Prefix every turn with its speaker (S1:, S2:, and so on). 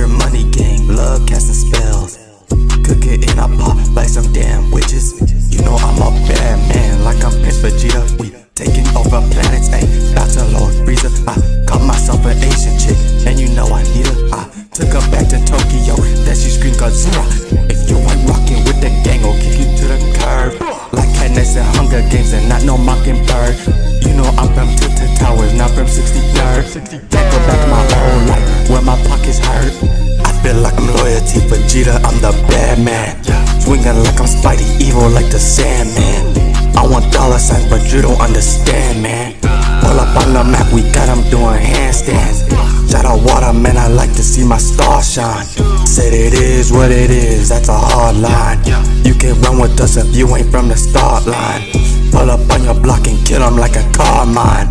S1: money game. Love casting spells. Cook it in a pot like some damn witches. You know I'm a bad man, like I'm Prince Vegeta. We taking over planets, ayy. About to Lord Frieza. I caught myself an Asian chick, and you know I need her. I took her back to Tokyo, that she screamed Godzilla. If you ain't rocking with the gang, I'll kick you to the curb. Like Katniss and Hunger Games, and not no mockingbird. You know I'm from Tilted Towers, not from 63rd. I'm Vegeta, I'm the bad man. Swinging like I'm Spidey, evil like the Sandman. I want dollar signs, but you don't understand, man. Pull up on the map, we got got 'em doing handstands. Shout out water, man, I like to see my star shine. Said it is what it is, that's a hard line. You can run with us if you ain't from the start line. Pull up on your block and kill kill 'em like a car mine.